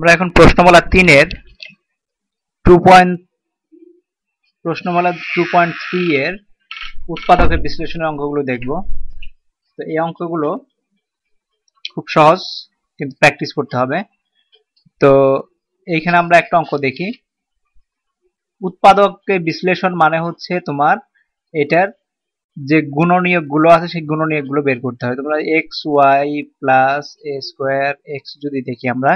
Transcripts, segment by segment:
আমরা এখন প্রশ্নমালা তিনের টু পয়েন্ট প্রশ্নমালা টু পয়েন্ট থ্রি এর উৎপাদকের বিশ্লেষণের অঙ্কগুলো দেখব। তো এই অঙ্কগুলো খুব সহজ, কিন্তু প্র্যাকটিস করতে হবে। তো এইখানে আমরা একটা অঙ্ক দেখি। উৎপাদকের বিশ্লেষণ মানে হচ্ছে তোমার এটার যে গুণনীয়কগুলো আছে, সেই গুণনীয়কগুলো বের করতে হবে তোমরা X Y plus A square X যদি দেখি আমরা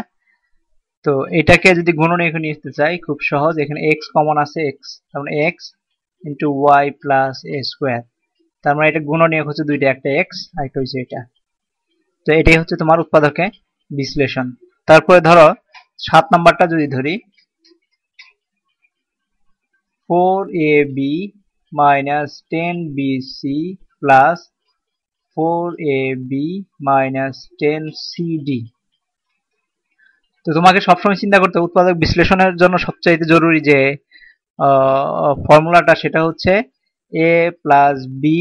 তো এটাকে যদি গুণনীয়ক নিয়ে আসতে চাই, খুব সহজ, এখানে এক্স কমন আছে এক্স তার মানে X into Y plus A square তার মানে এটা গুণনীয়ক হচ্ছে দুইটা, একটা এক্স আর একটা হচ্ছে এটা। তো এটাই হচ্ছে তোমার উৎপাদকে বিশ্লেষণ। তারপরে ধরো, সাত নাম্বারটা যদি ধরি four A B minus ten B C plus four A B minus ten C D তো তোমাকে সবসময় চিন্তা করতে উৎপাদক বিশ্লেষণের জন্য সবচাইতে জরুরি যে ফর্মুলাটা সেটা হচ্ছে A plus B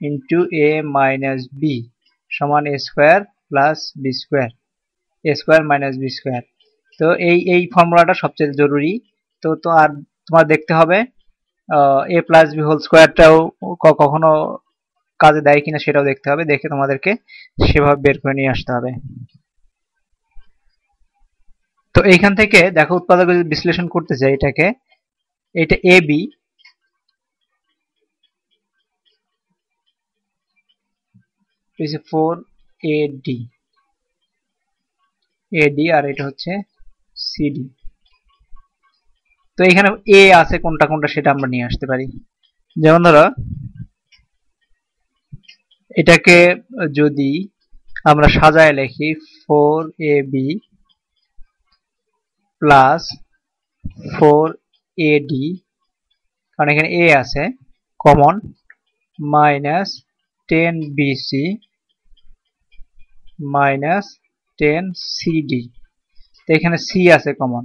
into A minus B সমান A square plus B square A square minus B square তো এই এই ফর্মুলাটা সবচেয়ে জরুরি। তো তো আর তোমার দেখতে হবে এ প্লাস বি হোল স্কোয়ারটাও কখনো কাজে দেয় কিনা সেটাও দেখতে হবে, দেখে তোমাদেরকে সেভাবে বের করে নিয়ে আসতে হবে। তো এইখান থেকে দেখো উৎপাদক বিশ্লেষণ করতে চাই এটাকে। এটা A B four A D A D আর এটা হচ্ছে সিডি তো এখানে এ আছে কোনটা কোনটা সেটা আমরা নিয়ে আসতে পারি। যেমন ধরো, এটাকে যদি আমরা সাজায় লিখি four A B plus four A D কারণ এখানে এ আছে common minus ten B C minus ten C D তো এখানে সি আছে কমন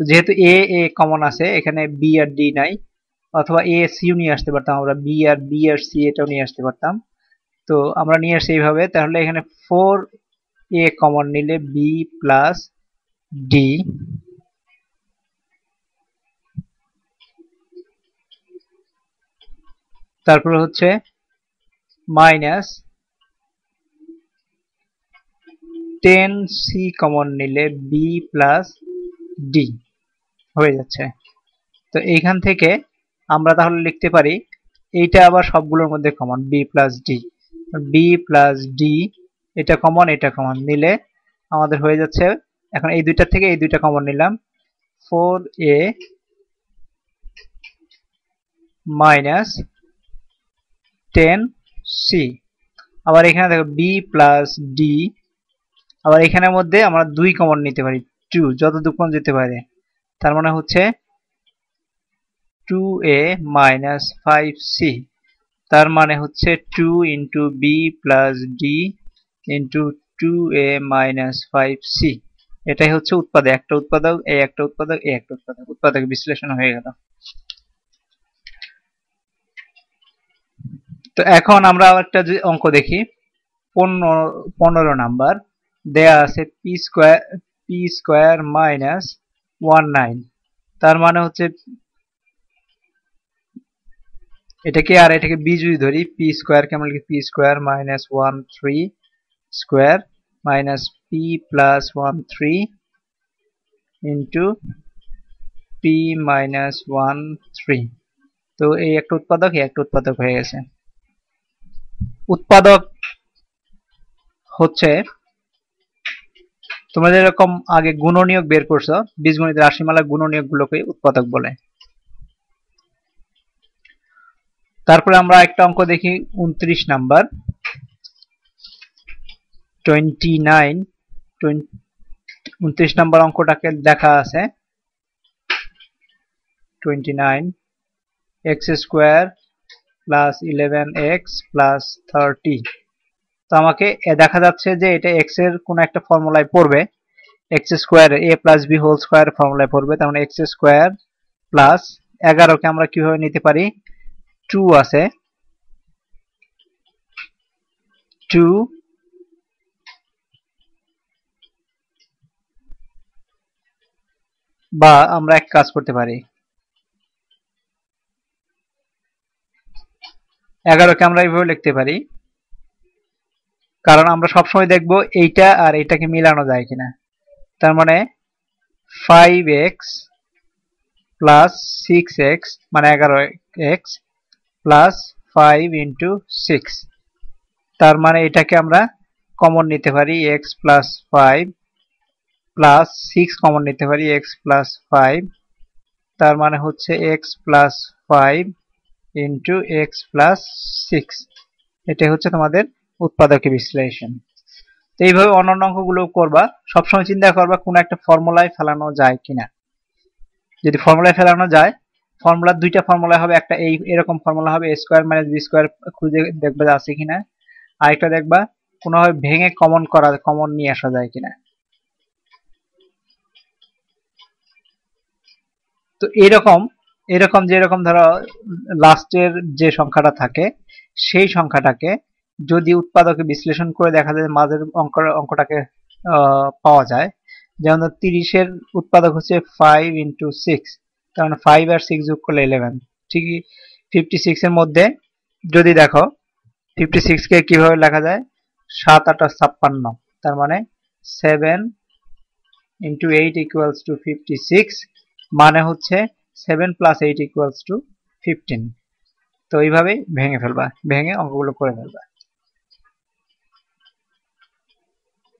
তো যেহেতু এ এ কমন আছে, এখানে বি আর ডি নাই, অথবা এ সিও নিয়ে আসতে পারতাম আমরা বি আর বি আর সি এটাও নিয়ে আসতে পারতাম। তো আমরা নিয়ে আসছি এইভাবে, তাহলে এখানে ফোর এ কমন নিলে বি প্লাস ডি তারপর হচ্ছে মাইনাস টেন সি কমন নিলে বি প্লাস ডি হয়ে যাচ্ছে। তো এইখান থেকে আমরা তাহলে লিখতে পারি, এইটা আবার সবগুলোর মধ্যে common B plus D B plus D এটা কমন এটা কমন নিলে আমাদের হয়ে যাচ্ছে এখন এই দুইটা থেকে এই দুইটা কমন নিলাম। Four a minus ten c আবার এখানে দেখো বি প্লাস ডি আবার এখানের মধ্যে আমরা দুই কমন নিতে পারি টু যত দুকমন যেতে পারে। তার মানে হচ্ছে two a minus five c তার মানে হচ্ছে two into b plus d into two a minus five c এটাই হচ্ছে উৎপাদক, একটা উৎপাদক, এই একটা উৎপাদক, এই একটা উৎপাদক। উৎপাদক বিশ্লেষণ হয়ে গেল। তো এখন আমরা একটা অঙ্ক দেখি। পনেরো নাম্বার। দেয়া আছে p square p square minus one nine. তার মানে হচ্ছে এটাকে আর এটাকে বি যদি ধরি, পি স্কোয়ার, কেমন লিখি p square minus one three square minus p plus one three into p minus one three তো এই একটা উৎপাদক একটা উৎপাদক হয়ে গেছে। উৎপাদক হচ্ছে, তোমরা যেরকম আগে গুণনীয়ক বের করছ বীজগণিত রাশিমালা গুণনীয়ক গুলোকে উৎপাদক বলে। তারপরে আমরা একটা অঙ্ক দেখি, উনত্রিশ নাম্বার। টোয়েন্টি নাইন উনত্রিশ নম্বর অঙ্কটাকে দেখা আছে। Twenty nine x square plus eleven x plus thirty তো আমাকে দেখা যাচ্ছে যে এটা এক্সের কোন একটা ফর্মুলায় পড়বে। X square a plus b whole square ফর্মুলায় পড়বে। তার মানে এক্স স্কোয়ার প্লাস এগারোকে আমরা কীভাবে নিতে পারি? টু আছে। টু বা আমরা এক কাজ করতে পারি। এগারোকে আমরা এইভাবে লিখতে পারি। কারণ আমরা সবসময় দেখব এইটা আর এইটাকে মিলানো যায় কিনা। তার মানে five x plus six x মানে এগারো x plus five into six তার মানে এটাকে আমরা কমন নিতে পারি x plus five plus six common নিতে পারি এক্স প্লাস ফাইভ তার মানে হচ্ছে x plus five into x plus six এটা হচ্ছে তোমাদের উৎপাদকের বিশ্লেষণ। তো এইভাবে অন্যান্য অঙ্কগুলো করবা, সবসময় চিন্তা করবা কোনো একটা ফর্মুলায় ফেলানো যায় কিনা। যদি ফর্মুলায় ফেলানো যায় ফর্মুলার দুইটা ফর্মুলা হবে, একটা এই এরকম ফর্মুলা হবে স্কোয়ার মাইনাস বি স্কোয়ার খুঁজে দেখবা আছে কিনা। আরেকটা দেখবা, কোনোভাবে ভেঙে কমন করা কমন নিয়ে আসা যায় কিনা। তো এরকম এরকম যে এরকম ধরো, লাস্টের যে সংখ্যাটা থাকে, সেই সংখ্যাটাকে যদি উৎপাদকে বিশ্লেষণ করে দেখা যায় মাঝের অঙ্ক অঙ্কটাকে পাওয়া যায়, যেমন তিরিশের উৎপাদক হচ্ছে ফাইভ ইন্টু সিক্স মানে ফাইভ আর সিক্স যোগ করলে ইলেভেন ঠিকই ফিফটি সিক্সের মধ্যে যদি দেখো ফিফটি সিক্সকে কীভাবে লেখা যায়? সাত আটা ছাপ্পান্ন, তার মানে seven into eight equals to fifty six মানে হচ্ছে seven plus eight equals to fifteen তো এইভাবেই ভেঙে ফেলবা, ভেঙে অঙ্কগুলো করে ফেলবা।